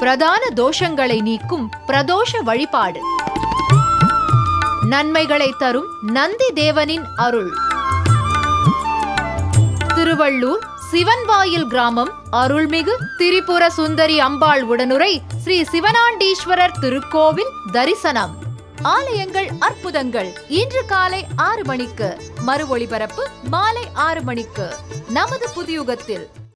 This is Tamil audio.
பிரதான தோஷங்களை நீக்கும் பிரதோஷ வழிபாடு. நன்மைகளை தரும் நந்தி தேவனின் அருள். திருவள்ளூர் சிவன்வாயில் கிராமம் அருள்மிகு திரிபுர சுந்தரி அம்பாள் உடனுரை ஸ்ரீ சிவனாண்டீஸ்வரர் திருக்கோவில் தரிசனம். ஆலயங்கள் அற்புதங்கள். இன்று காலை ஆறு மணிக்கு. மறு ஒளிபரப்பு மாலை ஆறு மணிக்கு. நமது புதியுகத்தில்.